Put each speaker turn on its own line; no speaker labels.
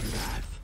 bloodbath.